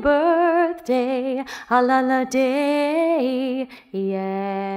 birthday, a la la day. Yeah.